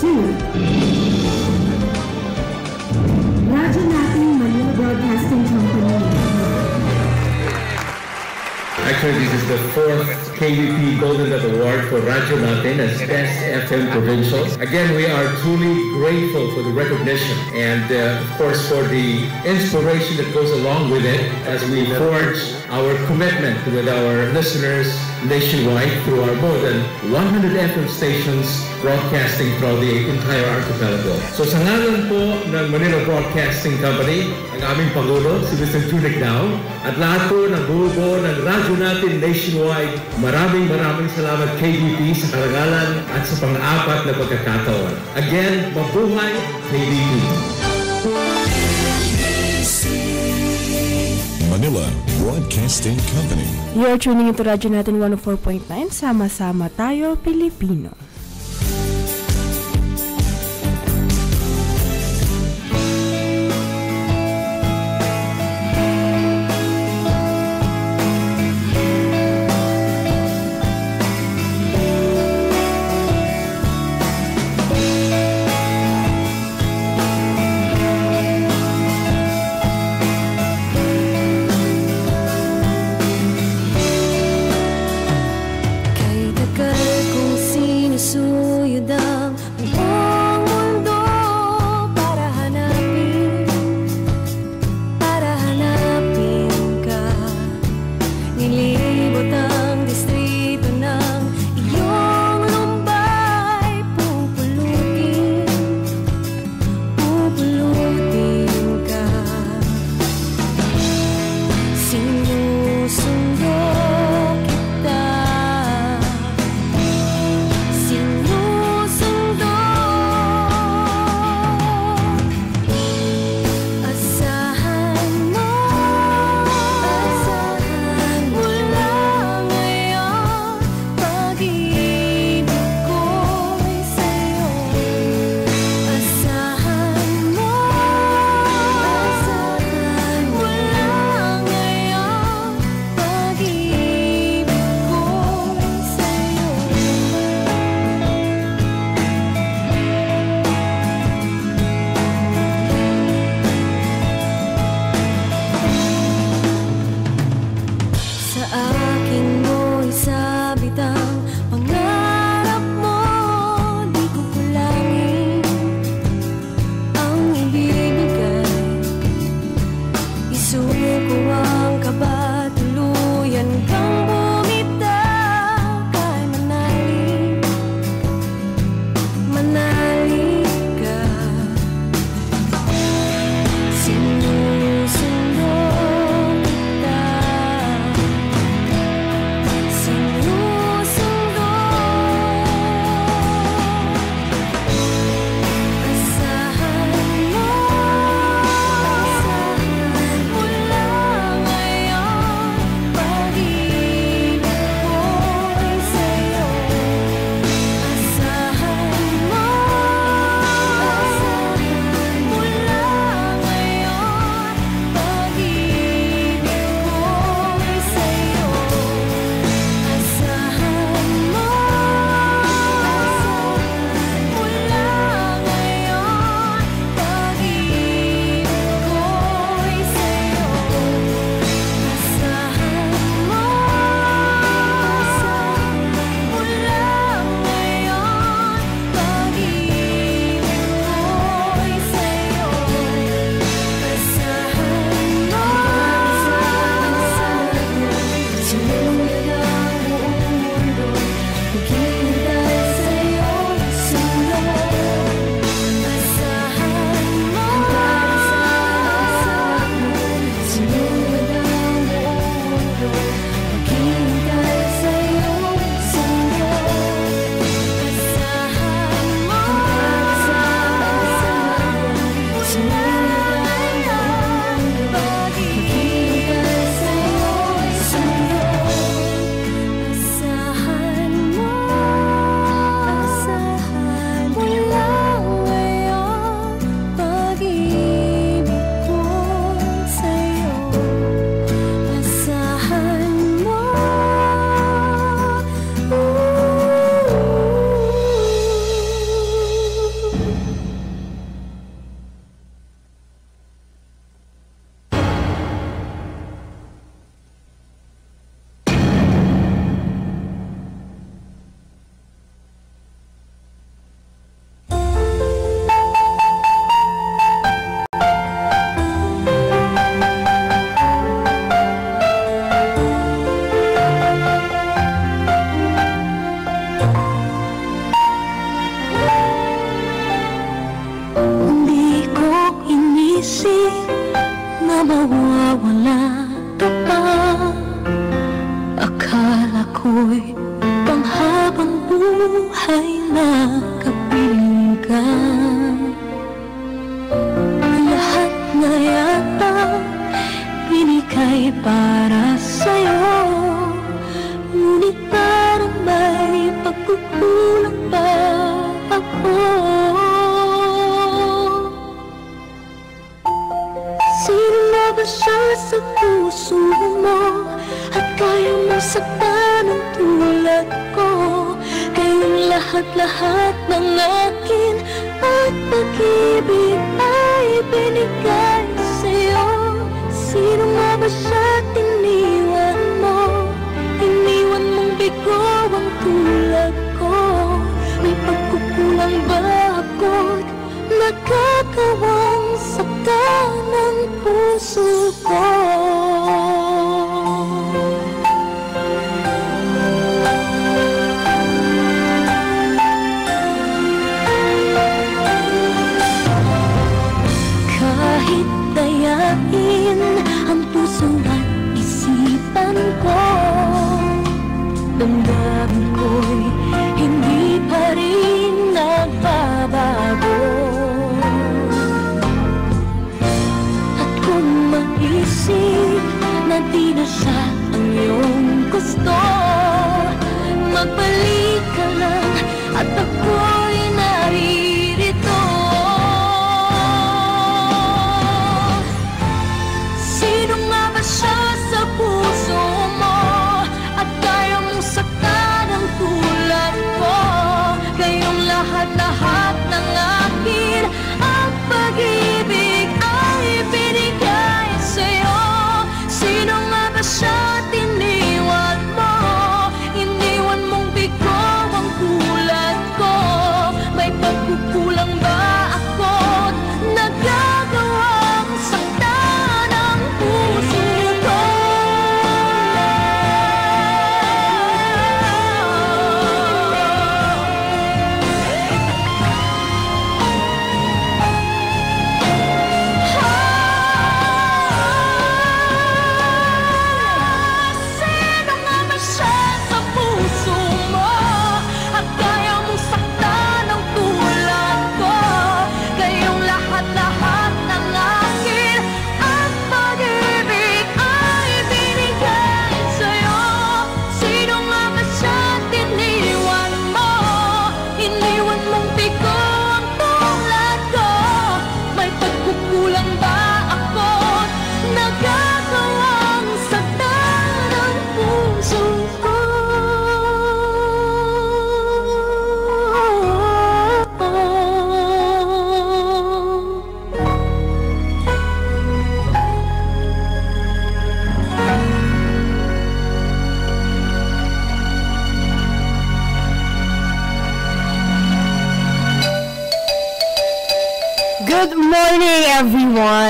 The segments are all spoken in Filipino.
to Radyo Natin Manila Broadcasting Company. Actually, this is the fourth KBP Golden Dot Award for Radyo Natin as Best FM Provincial. Again, we are truly grateful for the recognition and, uh, of course, for the inspiration that goes along with it as we forge our commitment with our listeners nationwide through our more than 100 FM stations broadcasting throughout the entire archipelago. So sa ngalan po ng Manila Broadcasting Company, ang aming Pangulo, si Mr. Junik Dao, at lahat po ng buo ng radyo natin nationwide, maraming maraming salamat KBP sa karangalan at sa pang-apat na pagkakataon. Again, mabuhay KBP! Manila Broadcasting Company. You're tuning into Radyo natin 104.9. Sama-sama tayo, Pilipino.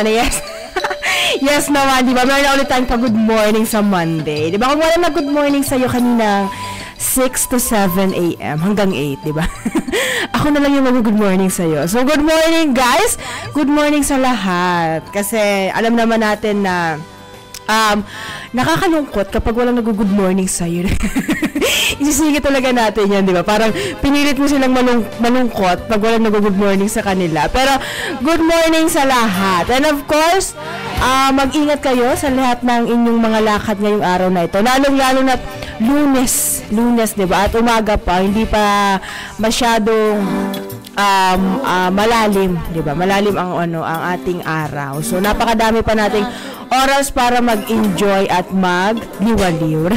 Everyone! Yes. yes naman, di ba? Meron na ulit tayong pag-good morning sa Monday. Di ba? Kung wala na good morning sa'yo kaninang 6 to 7 a.m. hanggang 8, di ba? Ako na lang yung mag-good morning sa'yo. So, good morning, guys! Good morning sa lahat. Kasi, alam naman natin na um, nakakalungkot kapag walang nag-good morning sa'yo. Isisingit talaga natin yan, di ba? Parang pinilit mo silang malung malungkot pag walang nag-good morning sa kanila. Pero, good morning sa lahat. And of course, ah, mag-ingat kayo sa lahat ng inyong mga lakad ngayong araw na ito. Lalong-lalo na lunes. Lunes, di ba? At umaga pa, hindi pa masyadong um, ah, malalim, 'di ba? Malalim ang ano, ang ating araw. So napakadami pa nating oras para mag-enjoy at magliwaliw.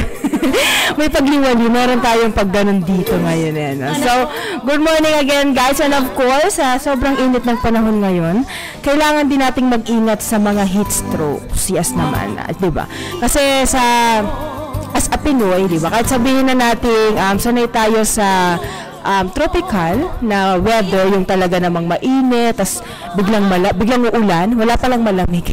May pagliwaliw, meron tayong pagganon dito ngayon eh. So, good morning again guys. And of course, sa sobrang init ng panahon ngayon, kailangan din nating mag-ingat sa mga heat strokes. Yes naman, ah, 'di ba? Kasi sa as a Pinoy, di ba? Kahit sabihin na natin, um, sanay tayo sa um, tropical na weather, yung talaga namang mainit, tas biglang mala, biglang uulan, wala palang malamig.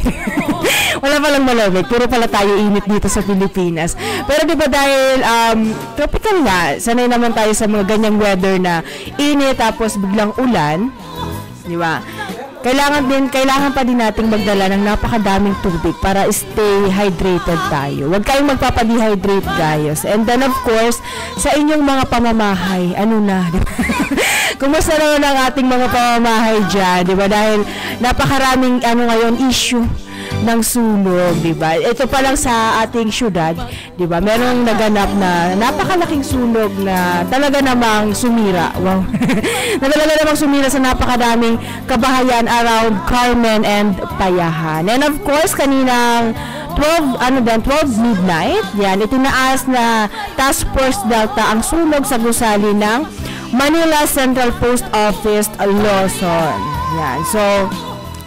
wala palang malamig, puro pala tayo init dito sa Pilipinas. Pero di ba dahil um, tropical nga, sanay naman tayo sa mga ganyang weather na init tapos biglang ulan, di ba? Kailangan din, kailangan pa din nating magdala ng napakadaming tubig para stay hydrated tayo. Huwag kayong magpapadehydrate, guys. And then, of course, sa inyong mga pamamahay, ano na, di ba? Kumusta naman ang ating mga pamamahay dyan, di ba? Dahil napakaraming, ano ngayon, issue ng sunog, di ba? Ito pa lang sa ating syudad, di ba? Merong naganap na napakalaking sunog na talaga namang sumira. Wow. na talaga namang sumira sa napakadaming kabahayan around Carmen and Payahan. And of course, kaninang 12, ano din, 12 midnight, yan, itinaas na Task Force Delta ang sunog sa gusali ng Manila Central Post Office, Luzon. Yan, so,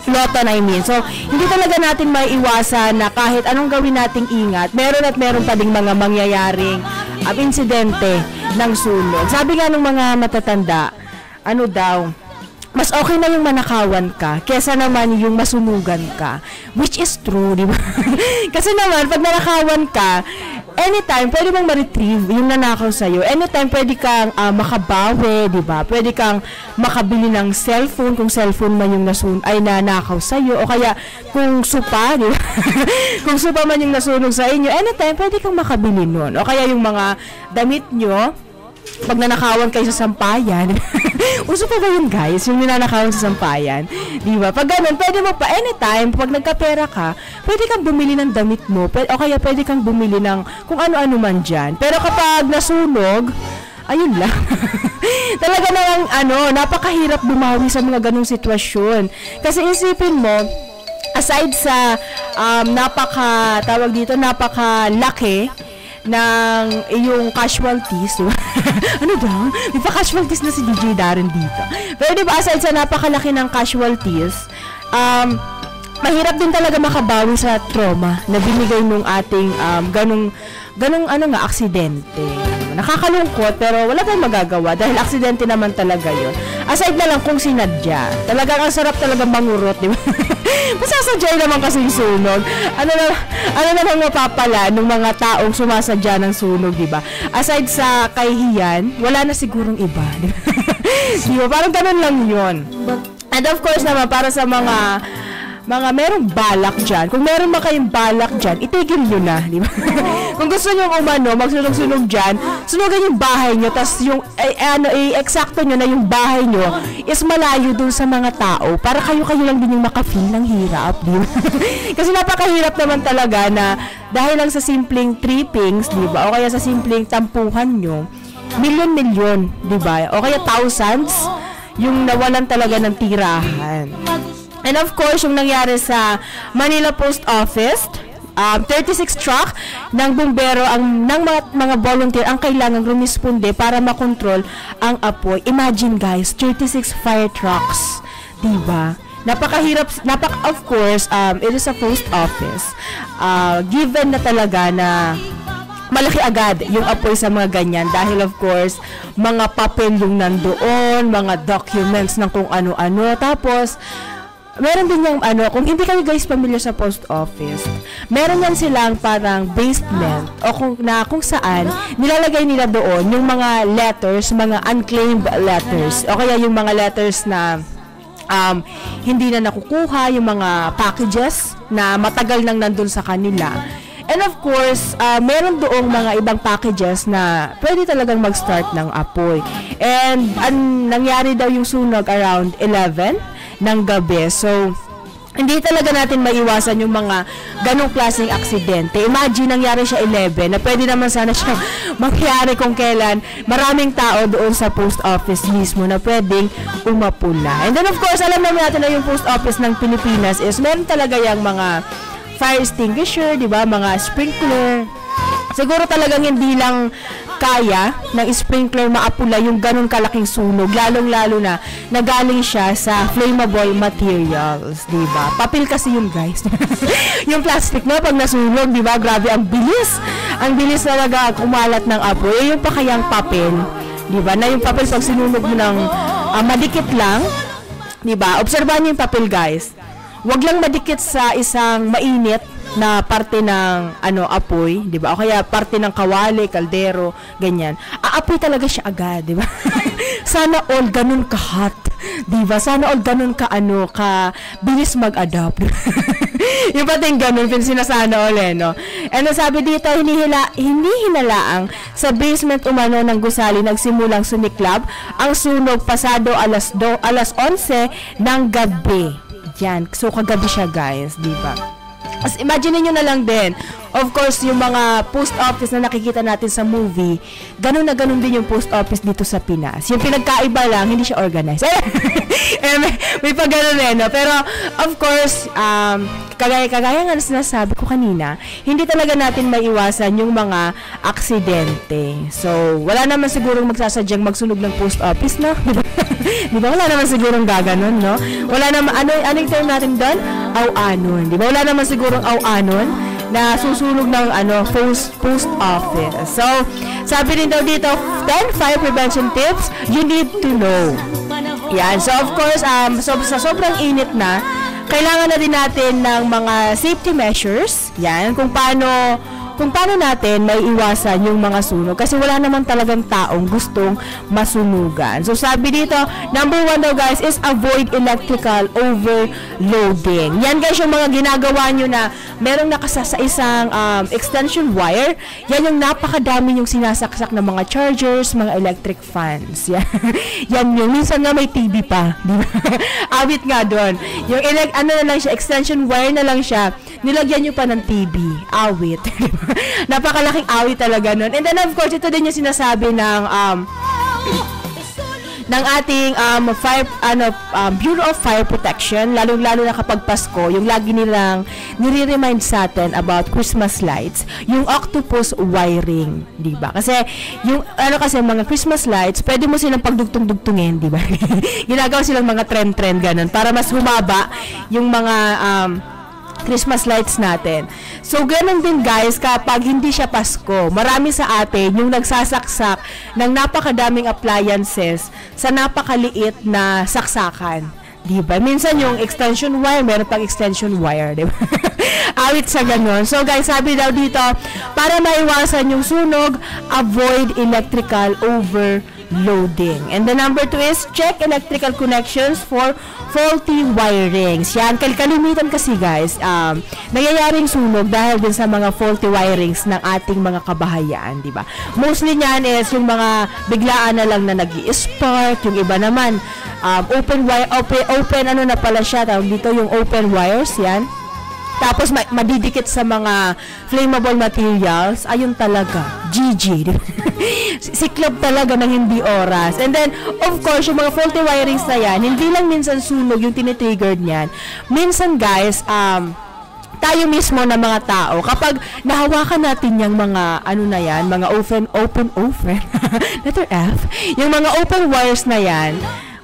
Lotan, I mean. So, hindi talaga natin may iwasan na kahit anong gawin nating ingat, meron at meron pa ding mga mangyayaring um, insidente ng sunog. Sabi nga ng mga matatanda, ano daw, mas okay na yung manakawan ka kesa naman yung masunugan ka. Which is true, di ba? Kasi naman, pag nanakawan ka, anytime, pwede mong ma-retrieve yung nanakaw sa'yo. Anytime, pwede kang ah, makabawi, di ba? Pwede kang makabili ng cellphone, kung cellphone man yung nasun ay nanakaw sa'yo. O kaya, kung supa, di ba? kung supa man yung nasunog sa inyo, anytime, pwede kang makabili nun. O kaya yung mga damit nyo, pag nanakawan kayo sa sampayan, uso pa ba yun guys, yung ninanakawan sa sampayan? Di ba? Pag ganun, pwede mo pa anytime, pag nagkapera ka, pwede kang bumili ng damit mo, pwede, o kaya pwede kang bumili ng kung ano-ano man dyan. Pero kapag nasunog, ayun lang. Talaga namang ano, napakahirap bumawi sa mga ganong sitwasyon. Kasi isipin mo, aside sa um, napaka, tawag dito, napakalaki ng iyong casualties, ano daw? May pa casualties na si DJ Darren dito. Pero di ba, aside sa napakalaki ng casualties, um, mahirap din talaga makabawi sa trauma na binigay nung ating um, ganong, ganong ano nga, aksidente. Nakakalungkot, pero wala tayong magagawa dahil aksidente naman talaga yon. Aside na lang kung sinadya. Talagang ang sarap talaga mangurot, di ba? Masasadya naman kasi yung sunog. Ano na, ano namang mapapala ng mga taong sumasadya ng sunog, di ba? Aside sa kahihiyan, wala na sigurong iba, di ba? di ba? Parang ganun lang yon. And of course naman, para sa mga mga merong balak dyan, kung meron ba kayong balak dyan, itigil nyo na, di ba? kung gusto nyo umano, magsunog-sunog dyan, sunugan yung bahay nyo, tas yung, eh, ano, eh, eksakto nyo na yung bahay nyo is malayo dun sa mga tao, para kayo-kayo lang din yung makafeel ng hirap, di ba? Kasi napakahirap naman talaga na dahil lang sa simpleng trippings, di ba? O kaya sa simpleng tampuhan nyo, milyon-milyon, di ba? O kaya thousands, yung nawalan talaga ng tirahan. And of course, yung nangyari sa Manila Post Office, um, 36 truck ng bumbero ang ng mga, mga volunteer ang kailangang rumisponde para makontrol ang apoy. Imagine guys, 36 fire trucks, 'di ba? Napakahirap, napak of course, um, it is a post office. Uh, given na talaga na malaki agad yung apoy sa mga ganyan dahil of course mga papel yung nandoon, mga documents ng kung ano-ano. Tapos meron din yung ano, kung hindi kayo guys familiar sa post office, meron yan silang parang basement o kung na kung saan nilalagay nila doon yung mga letters, mga unclaimed letters o kaya yung mga letters na um, hindi na nakukuha, yung mga packages na matagal nang nandun sa kanila. And of course, uh, meron doong mga ibang packages na pwede talagang mag-start ng apoy. And ang nangyari daw yung sunog around 11 ng gabi. So, hindi talaga natin maiwasan yung mga ganong klaseng aksidente. Imagine, nangyari siya 11, na pwede naman sana siya mangyari kung kailan maraming tao doon sa post office mismo na pwedeng umapula. And then of course, alam naman natin na yung post office ng Pilipinas is meron talaga yung mga fire extinguisher, di ba? Mga sprinkler. Siguro talagang hindi lang kaya ng sprinkler maapula yung ganun kalaking sunog, lalong-lalo na nagaling siya sa flammable materials, di ba? Papel kasi yun, guys. yung plastic na pag nasunog, di ba? Grabe, ang bilis. Ang bilis talaga kumalat ng apoy. Eh, yung pa kayang papel, di ba? Na yung papel pag sinunog mo ng ah, madikit lang, di ba? Obserbahan niyo yung papel, guys. Huwag lang madikit sa isang mainit na parte ng ano apoy, 'di ba? O kaya parte ng kawali, kaldero, ganyan. Aapoy talaga siya agad, 'di ba? Sana all ganun ka hot, 'di ba? Sana all ganun ka ano, ka bilis mag-adapt. yung pating ganun, sinasana all eh, no? And sabi dito, hinihila, hindi hinalaang sa basement umano ng gusali nagsimulang sumiklab ang sunog pasado alas, do, alas 11 ng gabi. Yan. So, kagabi siya, guys. Di ba? As imagine niyo na lang din. Of course, yung mga post office na nakikita natin sa movie, ganun na ganun din yung post office dito sa Pinas. Yung pinagkaiba lang, hindi siya organized. eh, may, may pa ganun eh, no? Pero, of course, um, kagaya, kagaya nga na sinasabi ko kanina, hindi talaga natin maiwasan yung mga aksidente. So, wala naman sigurong magsasadyang magsunog ng post office, no? Di ba? Wala naman sigurong gaganon, no? Wala naman, ano, ano yung term natin doon? Aw-anon. Di ba? Wala naman sigurong aw-anon na susunog ng ano post post office. So, sabi rin daw dito, 10 fire prevention tips you need to know. Yan. So, of course, um, so, sa sobrang init na, kailangan na din natin ng mga safety measures. Yan. Kung paano kung paano natin may iwasan yung mga sunog kasi wala naman talagang taong gustong masunugan. So sabi dito, number one daw guys is avoid electrical overloading. Yan guys yung mga ginagawa nyo na merong nakasa sa isang um, extension wire. Yan yung napakadami yung sinasaksak ng mga chargers, mga electric fans. Yan, yan yung minsan nga may TV pa. Di ba? Awit nga doon. Yung ano na lang siya, extension wire na lang siya. Nilagyan nyo pa ng TV. Awit. Napakalaking awit talaga nun. And then of course, ito din yung sinasabi ng um, ng ating um, fire ano um, Bureau of Fire Protection lalong-lalo na kapag Pasko yung lagi nilang nire-remind sa atin about Christmas lights yung octopus wiring di ba kasi yung ano kasi mga Christmas lights pwede mo silang pagdugtong-dugtungin di ba ginagawa silang mga trend-trend ganun para mas humaba yung mga um, Christmas lights natin. So, ganun din guys, kapag hindi siya Pasko, marami sa atin yung nagsasaksak ng napakadaming appliances sa napakaliit na saksakan. Di ba? Minsan yung extension wire, meron pang extension wire, di ba? Awit sa ganun. So guys, sabi daw dito, para maiwasan yung sunog, avoid electrical overloading. And the number two is check electrical connections for faulty wirings. Yan, kal kalimitan kasi guys, um, nangyayaring sunog dahil din sa mga faulty wirings ng ating mga kabahayan, di ba? Mostly niyan is yung mga biglaan na lang na nag spark yung iba naman, um, open wire, open, open ano na pala siya, tawag dito yung open wires, yan. Tapos ma- madidikit sa mga flammable materials, ayun talaga, GG. Siklab talaga ng hindi oras. And then, of course, yung mga faulty wirings na yan, hindi lang minsan sunog yung tinitriggered niyan. Minsan, guys, um, tayo mismo na mga tao, kapag nahawakan natin yung mga, ano na yan, mga open, open, open, letter F, yung mga open wires na yan,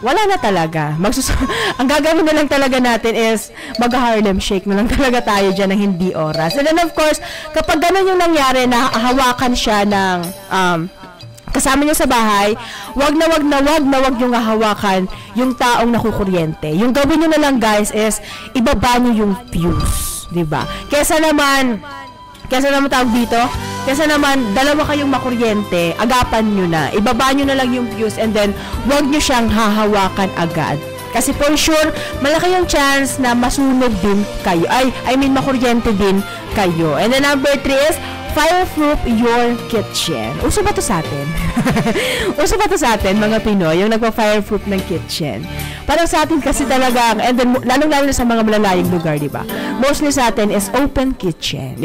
wala na talaga. Magsus ang gagawin na lang talaga natin is mag-Harlem Shake na lang talaga tayo dyan ng hindi oras. And then of course, kapag ganun yung nangyari na hawakan siya ng um, kasama niyo sa bahay, wag na wag na wag na wag yung hahawakan yung taong nakukuryente. Yung gawin niyo na lang guys is ibaba niyo yung fuse, 'di ba? Kesa naman Kesa naman tawag dito, kesa naman dalawa kayong makuryente, agapan nyo na. Ibaba nyo na lang yung fuse and then wag nyo siyang hahawakan agad. Kasi for sure, malaki yung chance na masunog din kayo. Ay, I mean, makuryente din kayo. And then number three is, fireproof your kitchen. Uso ba to sa atin? Uso ba to sa atin, mga Pinoy, yung nagpa-fireproof ng kitchen? Parang sa atin kasi talaga, and then, lalong-lalo na sa mga malalayong lugar, di ba? Mostly sa atin is open kitchen.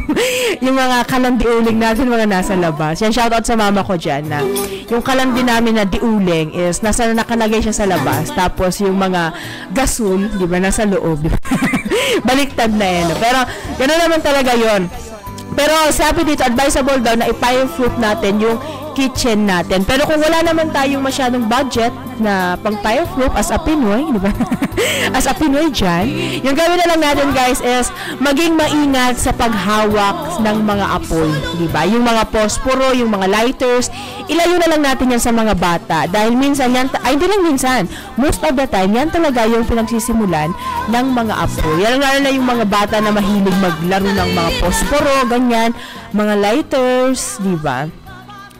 yung mga kalandiuling natin, mga nasa labas. Yan, shoutout sa mama ko dyan na yung kalandi namin na diuling is nasa nakalagay siya sa labas. Tapos yung mga gasol, di ba, nasa loob. Di ba? Baliktad na yan. Pero, gano'n naman talaga yon pero sabi dito, advisable daw na i-fireproof natin yung kitchen natin. Pero kung wala naman tayong masyadong budget na pang fireproof as a Pinoy, di ba? as a Pinoy dyan, yung gawin na lang natin guys is maging maingat sa paghawak ng mga apoy, di ba? Yung mga posporo, yung mga lighters, ilayo na lang natin yan sa mga bata. Dahil minsan yan, ay hindi lang minsan, most of the time, yan talaga yung pinagsisimulan ng mga apo. Yan lalo na yung mga bata na mahilig maglaro ng mga posporo, ganyan, mga lighters, di ba?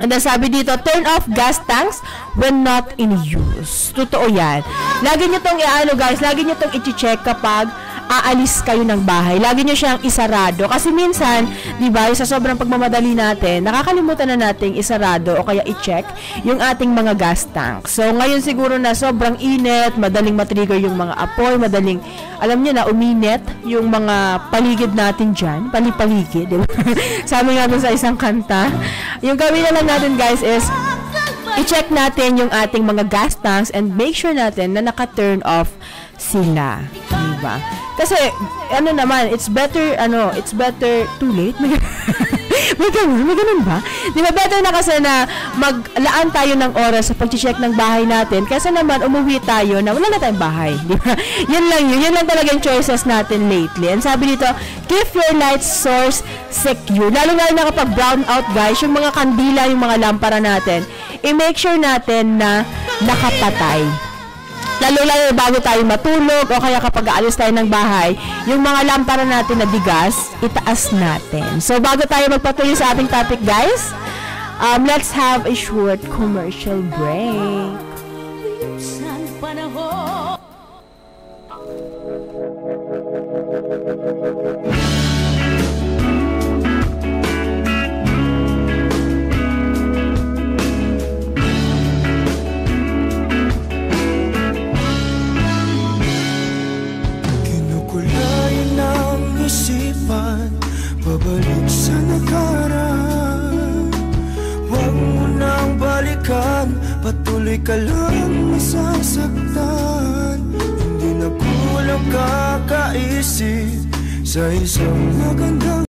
And then sabi dito, turn off gas tanks when not in use. Totoo yan. Lagi nyo tong i-ano guys, lagi nyo tong i-check kapag aalis kayo ng bahay. Lagi nyo siyang isarado. Kasi minsan, di ba, sa sobrang pagmamadali natin, nakakalimutan na nating isarado o kaya i-check yung ating mga gas tank. So, ngayon siguro na sobrang init, madaling matrigger yung mga apoy, madaling, alam nyo na, uminit yung mga paligid natin dyan. Pali-paligid, di ba? Sabi nga sa isang kanta. Yung gawin na lang natin, guys, is i-check natin yung ating mga gas tanks and make sure natin na naka-turn off sila. Diba? Kasi, ano naman, it's better, ano, it's better too late. May, may ganun, may ganun ba? Di ba, better na kasi na maglaan tayo ng oras sa pag-check ng bahay natin kasi naman umuwi tayo na wala na tayong bahay. Di ba? Yun lang yun. Yun lang talaga yung choices natin lately. And sabi dito, keep your light source secure. Lalo na na kapag brown out guys, yung mga kandila, yung mga lampara natin, i-make sure natin na nakapatay lalo-lalo bago tayo matulog o kaya kapag aalis tayo ng bahay, yung mga lampara natin na bigas, itaas natin. So, bago tayo magpatuloy sa ating topic, guys, um, let's have a short commercial break. Isipan Pabalik sa nakaraan. Huwag mo nang balikan Patuloy ka lang masasaktan. Hindi na kulang kakaisip Sa isang magandang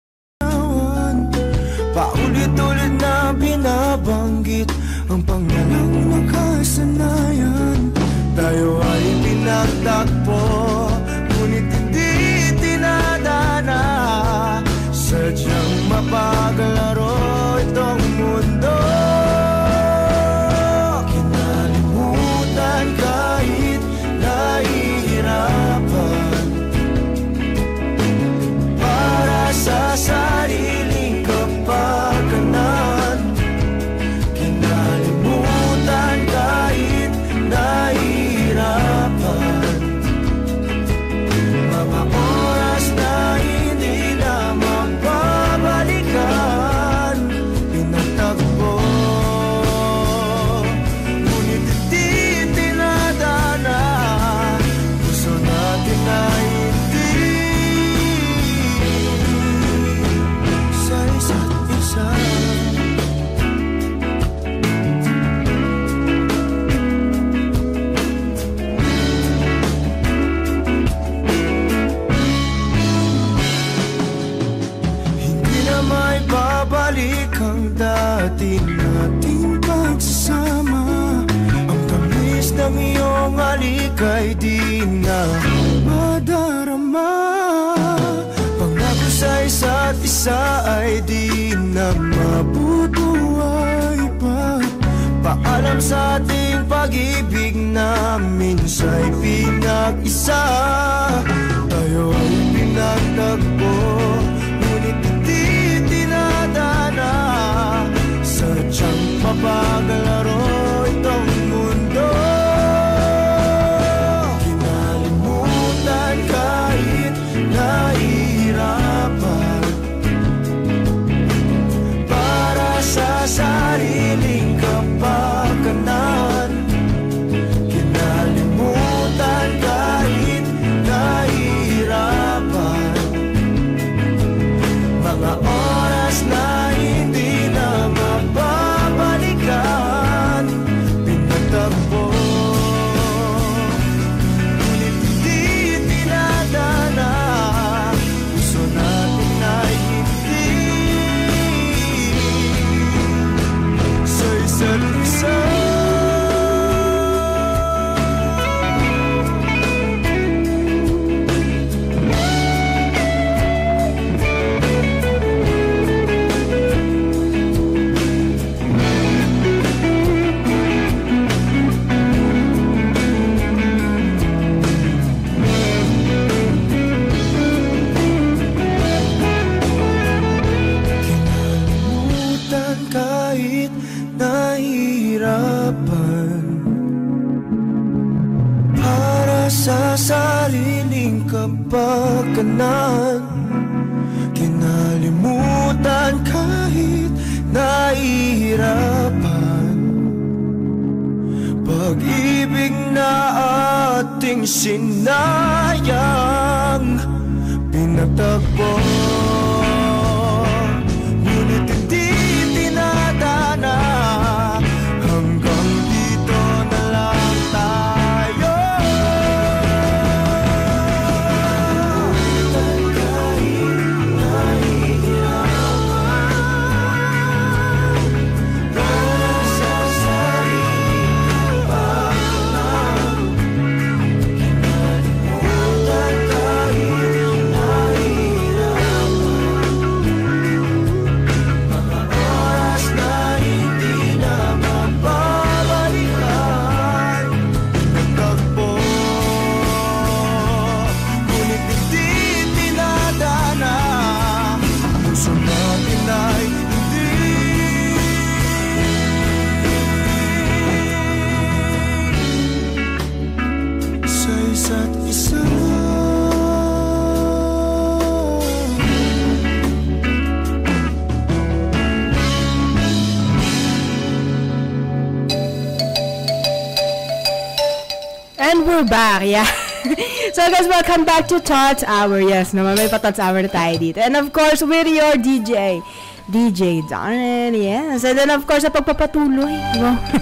we're yeah. so guys, welcome back to Tots Hour. Yes, naman may pa Tots Hour tayo dito. And of course, with your DJ, DJ Don. Yes. And then of course, sa pagpapatuloy.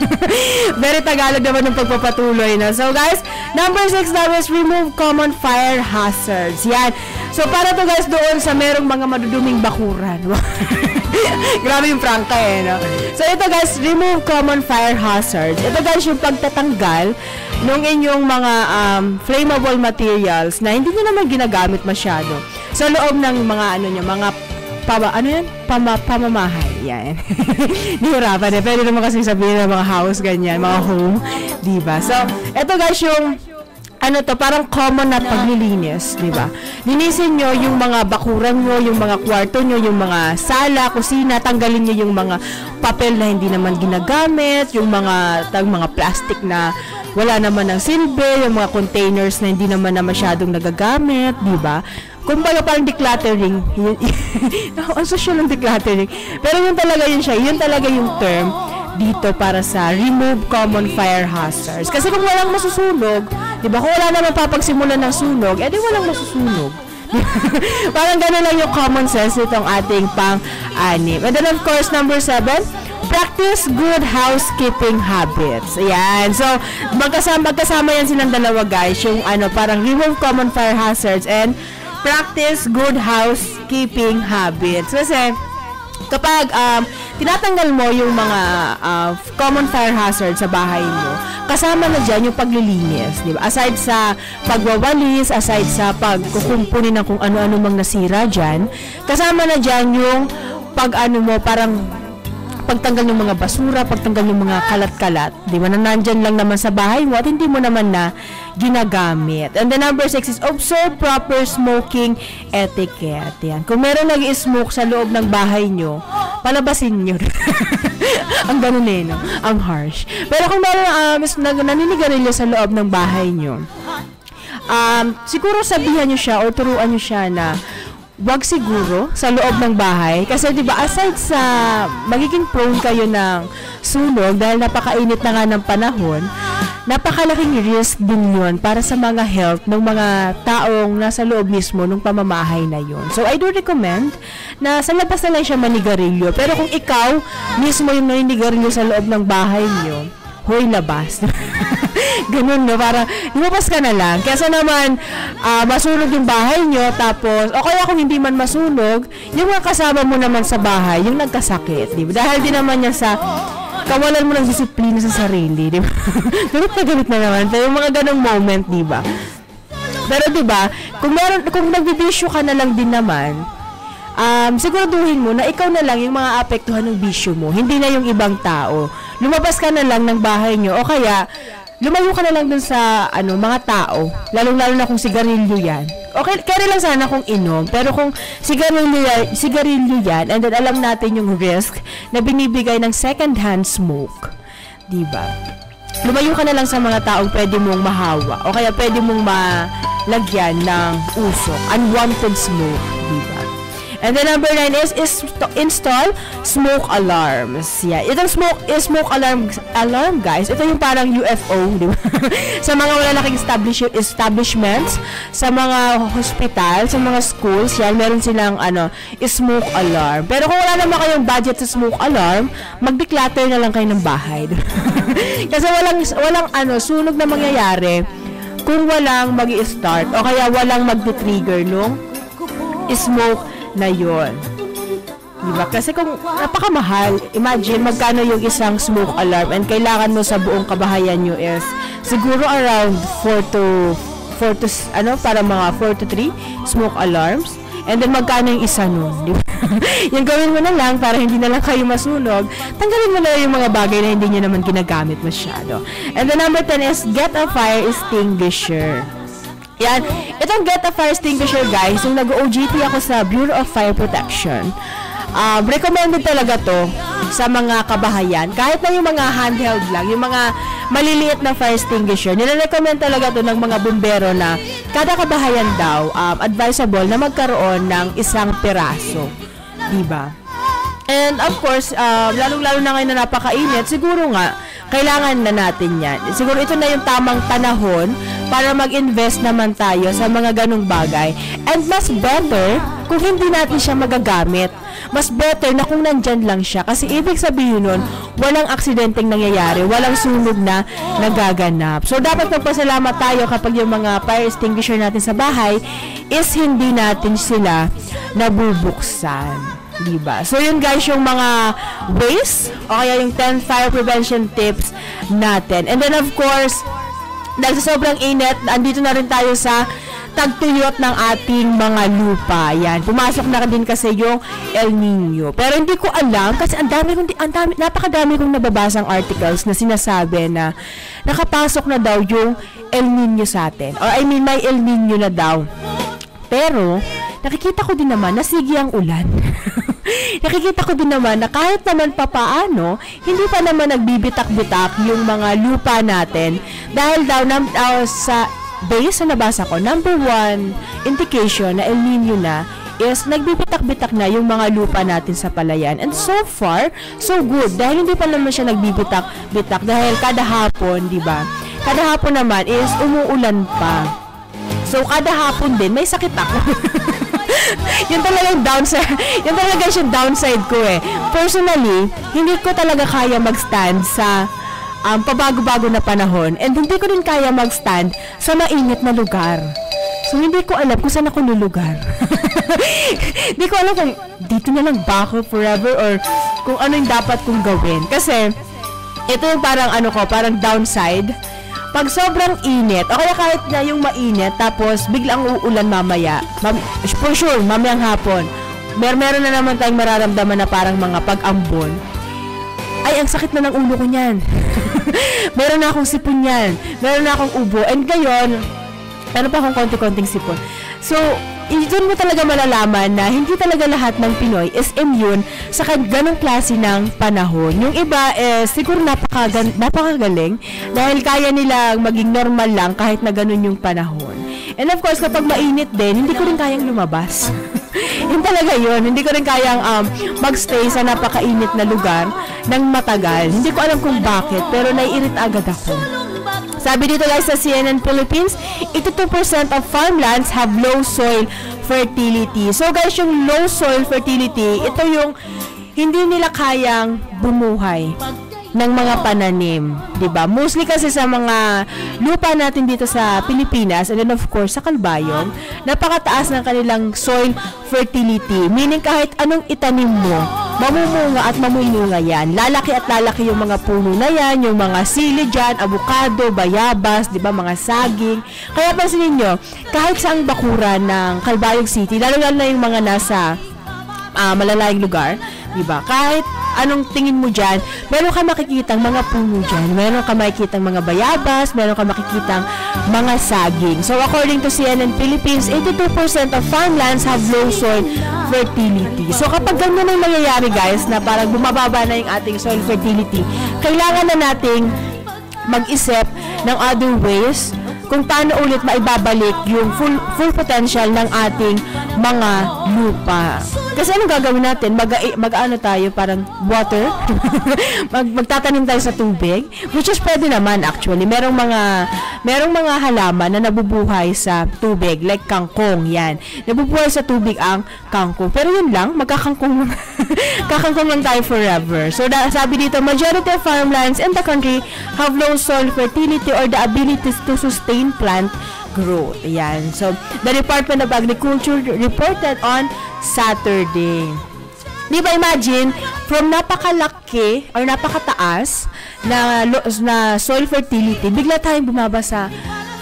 Very Tagalog naman yung pagpapatuloy na. So guys, number 6 now is remove common fire hazards. Yan. So para to guys doon sa merong mga maduduming bakuran. Grabe yung prangka eh, no? So ito guys, remove common fire hazards. Ito guys yung pagtatanggal nung inyong mga um, flammable materials na hindi nyo naman ginagamit masyado sa loob ng mga ano nyo, mga pama, ano yan? Pama, pamamahay. Yan. Nihirapan eh. Pwede naman kasi sabihin ng mga house, ganyan, mga home. Diba? So, ito guys yung ano to, parang common na paglilinis, di ba? Linisin nyo yung mga bakuran nyo, yung mga kwarto nyo, yung mga sala, kusina, tanggalin nyo yung mga papel na hindi naman ginagamit, yung mga, tag, mga plastic na wala naman ng silbi, yung mga containers na hindi naman na masyadong nagagamit, di ba? Kumbaga parang decluttering. Ang social ng decluttering. Pero yun talaga yun siya. Yun talaga yung term dito para sa remove common fire hazards. Kasi kung walang masusunog, di ba, kung wala naman papagsimulan ng sunog, edi walang masusunog. Parang gano'n lang yung common sense nitong ating pang-anim. And then of course, number seven, practice good housekeeping habits. Ayan. So, magkasama, magkasama yan silang dalawa guys. Yung ano, parang remove common fire hazards and practice good housekeeping habits. Kasi, kapag um, tinatanggal mo yung mga uh, common fire hazard sa bahay mo, kasama na dyan yung paglilinis, di ba? Aside sa pagwawalis, aside sa pagkukumpunin ng kung ano-ano mang nasira dyan, kasama na dyan yung pag ano mo, parang pagtanggal ng mga basura, pagtanggal ng mga kalat-kalat, di ba, na nandyan lang naman sa bahay mo at hindi mo naman na ginagamit. And the number six is observe proper smoking etiquette. Yan. Kung meron nag-smoke sa loob ng bahay nyo, palabasin nyo. Ang ganun eh, no? Ang harsh. Pero kung meron um, nag- naninigarilyo sa loob ng bahay nyo, um, siguro sabihan nyo siya o turuan nyo siya na wag siguro sa loob ng bahay kasi 'di ba aside sa magiging prone kayo ng sunog dahil napakainit na nga ng panahon napakalaking risk din yun para sa mga health ng mga taong nasa loob mismo ng pamamahay na yun. So, I do recommend na sa labas na lang siya manigarilyo. Pero kung ikaw mismo yung naninigarilyo sa loob ng bahay niyo, hoy labas. Ganun, no? Para, lumabas ka na lang. Kesa naman, ah, masunog yung bahay nyo, tapos, o kaya kung hindi man masunog, yung mga kasama mo naman sa bahay, yung nagkasakit, di ba? Dahil din naman yan sa kawalan mo ng disiplina sa sarili, di ba? galit na galit na naman. Pero yung mga ganong moment, di ba? Pero 'di ba, kung meron kung nagbibisyo ka na lang din naman, um, siguraduhin mo na ikaw na lang yung mga apektuhan ng bisyo mo, hindi na yung ibang tao. Lumabas ka na lang ng bahay nyo o kaya lumayo ka na lang dun sa ano mga tao, lalong-lalo na kung sigarilyo yan. Okay, carry lang sana kung inom, pero kung sigarilyo yan, sigarilyo yan and then alam natin yung risk na binibigay ng second hand smoke, 'di ba? lumayo ka na lang sa mga taong pwede mong mahawa o kaya pwede mong malagyan ng usok, unwanted smoke, di ba? And then number nine is, is install smoke alarms. Yeah, itong smoke is smoke alarm alarm guys. Ito yung parang UFO, di ba? sa mga wala laking establish establishments, sa mga hospital, sa mga schools, yan meron silang ano, smoke alarm. Pero kung wala naman kayong budget sa smoke alarm, mag-declutter na lang kayo ng bahay. Kasi walang walang ano, sunog na mangyayari kung walang mag start o kaya walang magti-trigger nung smoke na yon. Diba? Kasi kung napakamahal, imagine magkano yung isang smoke alarm and kailangan mo sa buong kabahayan nyo is siguro around 4 to 4 to ano para mga 4 to 3 smoke alarms. And then magkano yung isa nun, di ba? yung gawin mo na lang para hindi na lang kayo masunog. Tanggalin mo na yung mga bagay na hindi nyo naman ginagamit masyado. And the number 10 is get a fire extinguisher. Yan. Itong Get a Fire Extinguisher, guys, yung nag-OJT ako sa Bureau of Fire Protection. Um, recommended talaga to sa mga kabahayan. Kahit na yung mga handheld lang, yung mga maliliit na fire extinguisher, nire-recommend talaga to ng mga bumbero na kada kabahayan daw, um, advisable na magkaroon ng isang piraso. Diba? And of course, um, lalong-lalo na ngayon na napakainit, siguro nga, kailangan na natin yan. Siguro ito na yung tamang panahon para mag-invest naman tayo sa mga ganong bagay. And mas better kung hindi natin siya magagamit. Mas better na kung nandyan lang siya. Kasi ibig sabihin nun, walang aksidenteng nangyayari, walang sunog na nagaganap. So, dapat magpasalamat tayo kapag yung mga fire extinguisher natin sa bahay is hindi natin sila nabubuksan. Diba? So, yun guys, yung mga ways o kaya yung 10 fire prevention tips natin. And then, of course, dahil sa sobrang init, andito na rin tayo sa tagtuyot ng ating mga lupa. Yan. Pumasok na din kasi yung El Nino. Pero hindi ko alam kasi ang dami kong ang dami napakadami kong nababasang articles na sinasabi na nakapasok na daw yung El Nino sa atin. Or I mean may El Nino na daw. Pero nakikita ko din naman na sige ang ulan. nakikita ko din naman na kahit naman papaano, hindi pa naman nagbibitak-bitak yung mga lupa natin dahil daw nam, uh, sa base na nabasa ko, number one indication na El Nino na is nagbibitak-bitak na yung mga lupa natin sa palayan. And so far, so good. Dahil hindi pa naman siya nagbibitak-bitak dahil kada hapon, di ba? Kada hapon naman is umuulan pa. So, kada hapon din, may sakit ako. yun talaga yung downside, yun talaga yung downside ko eh. Personally, hindi ko talaga kaya mag-stand sa um, pabago-bago na panahon and hindi ko din kaya mag-stand sa mainit na lugar. So, hindi ko alam kung saan ako lulugar. Hindi ko alam kung dito na lang ba ako forever or kung ano yung dapat kong gawin. Kasi, ito yung parang ano ko, parang downside. Pag sobrang init, o kaya kahit na yung mainit, tapos biglang uulan mamaya, mam- for sure, mamayang hapon, mer meron na naman tayong mararamdaman na parang mga pag-ambon. Ay, ang sakit na ng ulo ko niyan. meron na akong sipon yan. Meron na akong ubo. And ngayon, meron pa akong konti-konting sipon. So, doon mo talaga malalaman na hindi talaga lahat ng Pinoy is immune sa ganong klase ng panahon. Yung iba, eh, siguro napakagan- napakagaling dahil kaya nilang maging normal lang kahit na ganun yung panahon. And of course, kapag mainit din, hindi ko rin kayang lumabas. yun talaga yun. Hindi ko rin kayang um, magstay sa napakainit na lugar ng matagal. Hindi ko alam kung bakit, pero naiirita agad ako. Sabi dito guys sa CNN Philippines, 82% of farmlands have low soil fertility. So guys, yung low soil fertility, ito yung hindi nila kayang bumuhay ng mga pananim, 'di ba? Mostly kasi sa mga lupa natin dito sa Pilipinas and then of course sa Kalbayog, napakataas ng kanilang soil fertility. Meaning kahit anong itanim mo, mamumunga at mamumunga yan. Lalaki at lalaki yung mga puno na yan, yung mga sili dyan, avocado, bayabas, di ba, mga saging. Kaya pansinin nyo, kahit saang bakura ng Calbayog City, lalo-lalo na yung mga nasa ah, malalayang lugar, di ba? Kahit anong tingin mo dyan, meron ka makikitang mga puno dyan, meron ka makikitang mga bayabas, meron ka makikitang mga saging. So, according to CNN Philippines, 82% of farmlands have low soil fertility. So, kapag ganyan ang nangyayari, guys, na parang bumababa na yung ating soil fertility, kailangan na nating mag-isip ng other ways kung paano ulit maibabalik yung full full potential ng ating mga lupa. Kasi anong gagawin natin? Mag, mag ano tayo, parang water? mag, magtatanim tayo sa tubig? Which is pwede naman actually. Merong mga, merong mga halaman na nabubuhay sa tubig, like kangkong, yan. Nabubuhay sa tubig ang kangkong. Pero yun lang, magkakangkong kakangkong lang tayo forever. So, da, sabi dito, majority of farmlands in the country have low soil fertility or the ability to sustain plant growth. Ayan. So, the Department of Agriculture reported on Saturday. Di ba imagine, from napakalaki or napakataas na, na soil fertility, bigla tayong bumaba sa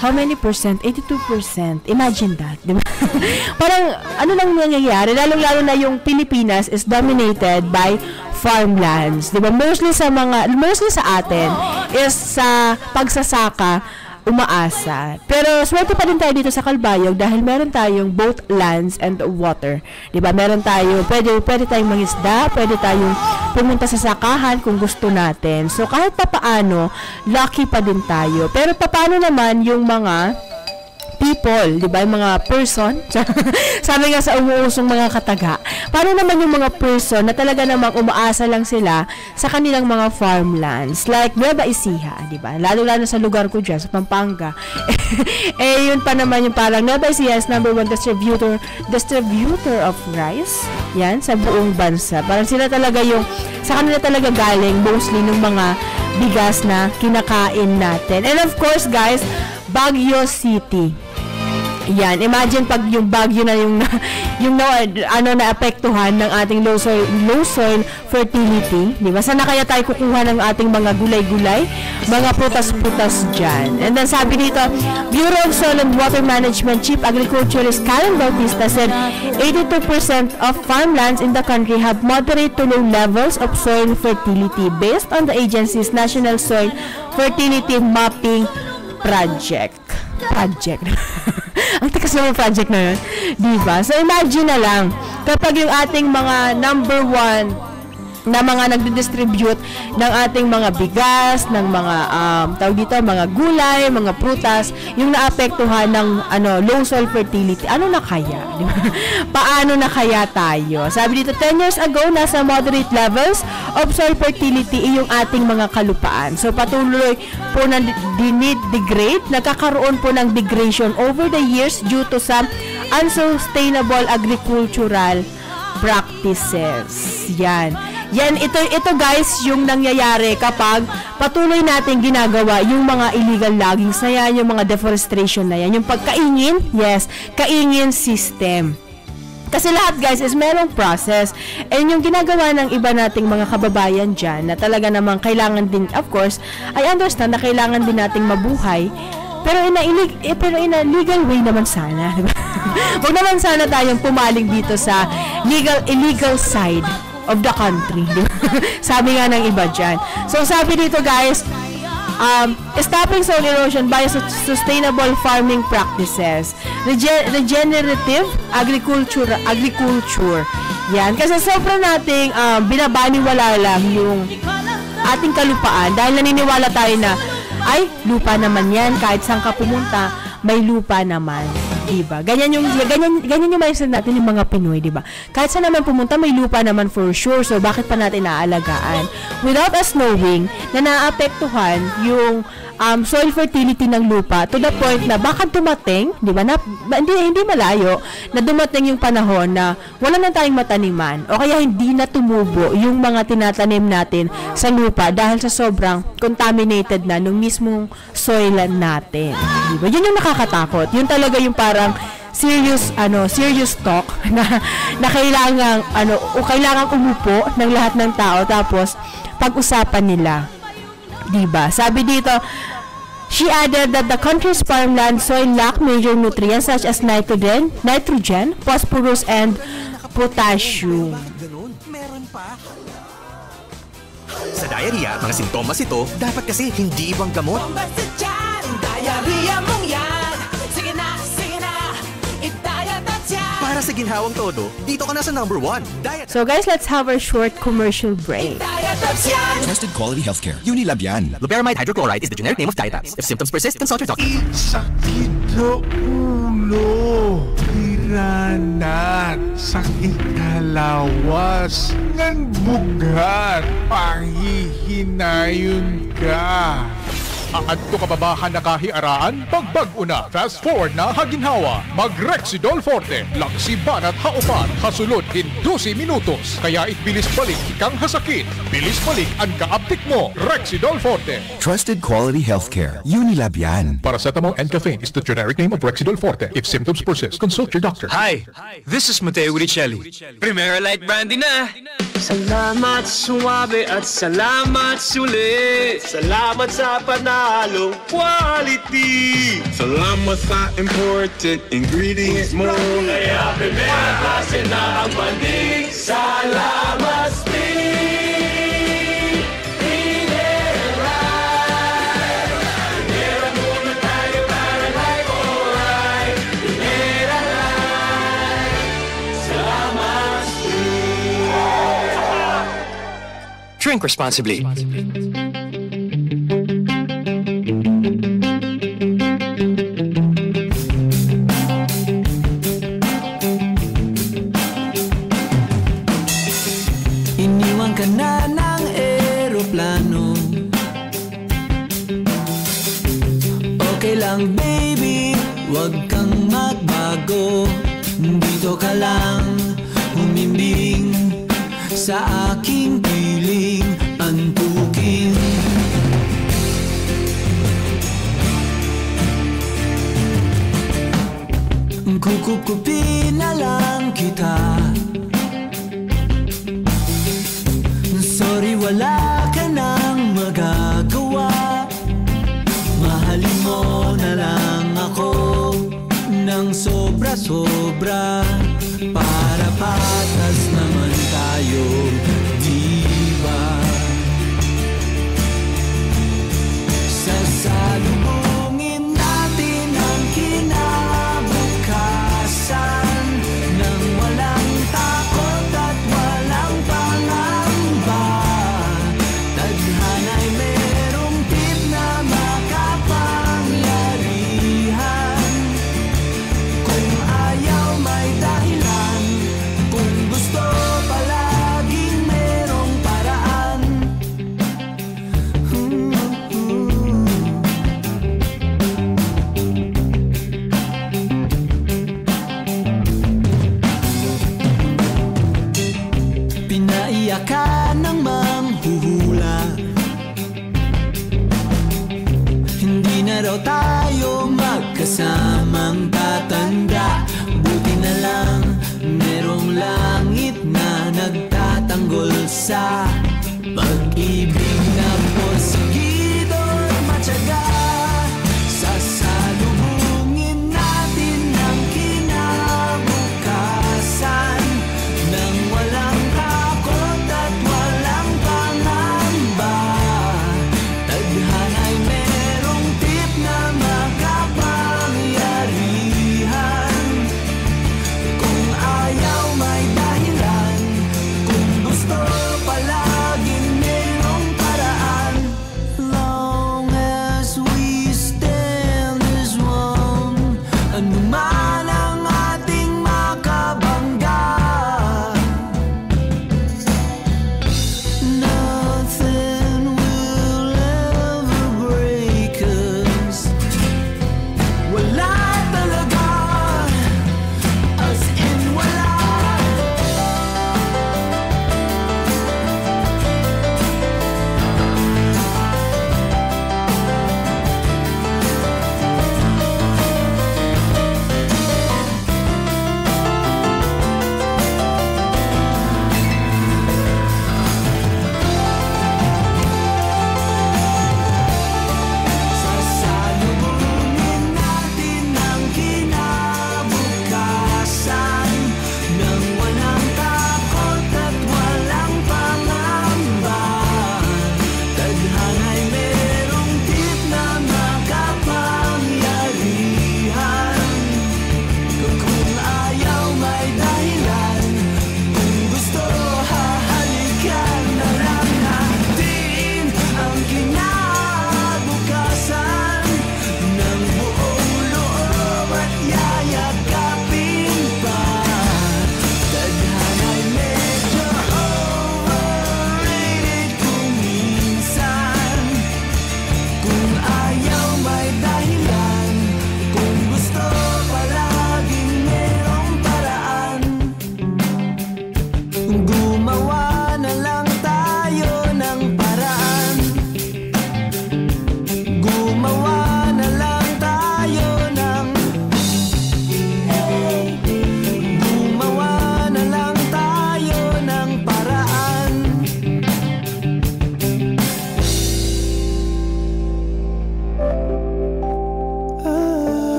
how many percent? 82%. Imagine that. Di ba? Parang ano lang nangyayari, lalong-lalo na yung Pilipinas is dominated by farmlands. Di ba? Mostly sa mga, mostly sa atin is sa pagsasaka umaasa. Pero swerte pa din tayo dito sa Kalbayog dahil meron tayong both lands and water. 'Di ba? Meron tayo, pwede pwede tayong mangisda, pwede tayong pumunta sa sakahan kung gusto natin. So kahit papaano, lucky pa din tayo. Pero papaano naman yung mga people, di ba? Yung mga person. Sabi nga sa umuusong mga kataga. Paano naman yung mga person na talaga namang umaasa lang sila sa kanilang mga farmlands? Like Nueva Ecija, di ba? Lalo-lalo sa lugar ko dyan, sa Pampanga. eh, yun pa naman yung parang Nueva Ecija is number one distributor, distributor of rice. Yan, sa buong bansa. Parang sila talaga yung, sa kanila talaga galing mostly ng mga bigas na kinakain natin. And of course, guys, Baguio City. Yan, imagine pag yung bagyo na yung yung na, ano na apektuhan ng ating low soil low soil fertility, di ba? Sana kaya tayo kukuha ng ating mga gulay-gulay, mga prutas-prutas diyan. And then sabi dito, Bureau of Soil and Water Management Chief Agriculturist Karen Bautista said 82% of farmlands in the country have moderate to low levels of soil fertility based on the agency's National Soil Fertility Mapping Project. Project. Ang tikas naman project na yun. Diba? So, imagine na lang, kapag yung ating mga number one na mga nagdi-distribute ng ating mga bigas, ng mga um, tawag dito, mga gulay, mga prutas, yung naapektuhan ng ano, low soil fertility. Ano na kaya? Paano na kaya tayo? Sabi dito, 10 years ago, nasa moderate levels of soil fertility yung ating mga kalupaan. So, patuloy po na dinid-degrade, nagkakaroon po ng degradation over the years due to some unsustainable agricultural practices. Yan. Yan, ito, ito guys, yung nangyayari kapag patuloy natin ginagawa yung mga illegal logging na yan, yung mga deforestation na yan, yung pagkaingin, yes, kaingin system. Kasi lahat guys is merong process. And yung ginagawa ng iba nating mga kababayan dyan na talaga namang kailangan din, of course, I understand na kailangan din nating mabuhay. Pero in a, illeg- eh, pero in a legal way naman sana. Huwag naman sana tayong pumaling dito sa legal illegal side of the country. Sabi nga ng iba dyan. So sabi dito guys, um, stopping soil erosion by su- sustainable farming practices, rege- regenerative agriculture, agriculture. Yan. Kasi sobrang nating um, binabaniwala lang yung ating kalupaan dahil naniniwala tayo na ay, lupa naman yan. Kahit saan ka pumunta, may lupa naman. Diba? Ganyan yung, ganyan, ganyan yung mindset natin yung mga Pinoy, diba? Kahit saan naman pumunta, may lupa naman for sure. So, bakit pa natin naalagaan? Without us knowing na naapektuhan yung um, soil fertility ng lupa to the point na baka dumating, di ba, na, hindi, hindi malayo, na dumating yung panahon na wala na tayong mataniman o kaya hindi na tumubo yung mga tinatanim natin sa lupa dahil sa sobrang contaminated na nung mismong soil natin. Di ba? Yun yung nakakatakot. Yun talaga yung parang serious ano serious talk na na kailangan ano o kailangan umupo ng lahat ng tao tapos pag-usapan nila 'di ba? Sabi dito, She added that the country's farmland soil lack major nutrients such as nitrogen, nitrogen, phosphorus, and potassium. Ganun, meron pa. Sa diarrhea, mga sintomas ito, dapat kasi hindi ibang gamot. Diarrhea mong sa ginhawang todo, dito ka na sa number one. Diet So guys, let's have our short commercial break. Trusted quality healthcare. Unilabian. Loperamide hydrochloride is the generic name of Dietaps. If symptoms persist, consult your doctor. Sakit sa ulo, piranat, sakit kalawas, ngan bugat, pangihinayon ka. Aadto ka babahan na kahiaraan? Pagbag una, fast forward na haginhawa. Mag Rexidol Forte, laksi banat haupan, hasulod in 12 minutos. Kaya itbilis balik ikang hasakit. Bilis balik ang kaaptik mo. Rexidol Forte. Trusted quality healthcare. Unilabian. Paracetamol and caffeine is the generic name of Rexidol Forte. If symptoms persist, consult your doctor. Hi, this is Mateo Uricelli. Primera Light Brandy na! Salamat suwabe at salamat sulit. Salamat sa panalong quality. Salamat sa important ingredients mo. Kaya primera klase na ang banding. Salamat Drink responsibly. Iniwan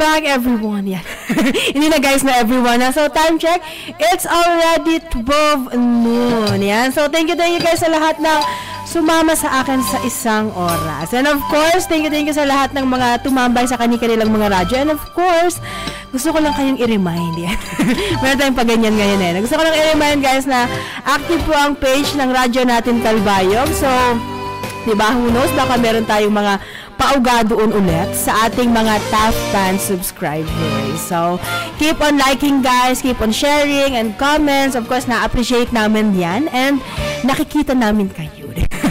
back, everyone. Yan. Hindi na guys na everyone. So, time check. It's already 12 noon. Yan. So, thank you, thank you guys sa lahat na sumama sa akin sa isang oras. And of course, thank you, thank you sa lahat ng mga tumambay sa kanilang mga radyo. And of course, gusto ko lang kayong i-remind yan. Meron tayong paganyan ngayon eh. Gusto ko lang i-remind guys na active po ang page ng radyo natin Kalbayog. So, di ba, who knows, baka meron tayong mga pauga doon ulit sa ating mga Taft Band subscribers. So, keep on liking guys, keep on sharing and comments. Of course, na-appreciate namin yan and nakikita namin kayo.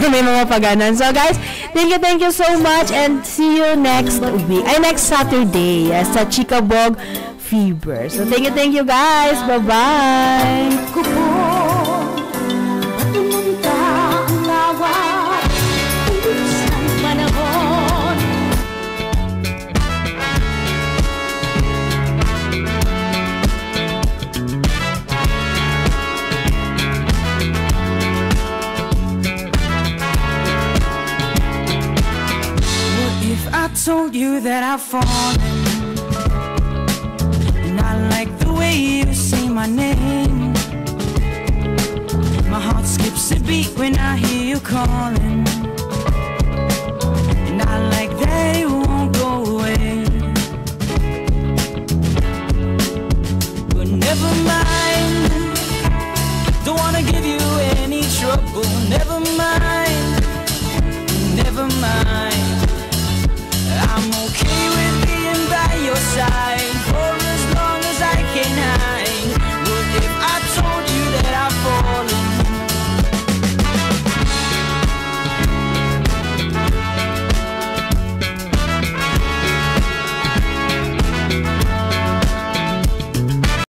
May mga paganan. So guys, thank you, thank you so much and see you next week. Ay, next Saturday uh, sa Chicabog Fever. So thank you, thank you guys. Bye-bye. told you that I've fallen. And I like the way you say my name. My heart skips a beat when I hear you calling. And I like that it won't go away. But never mind. Don't wanna give you any trouble. Never mind. Never mind. your side.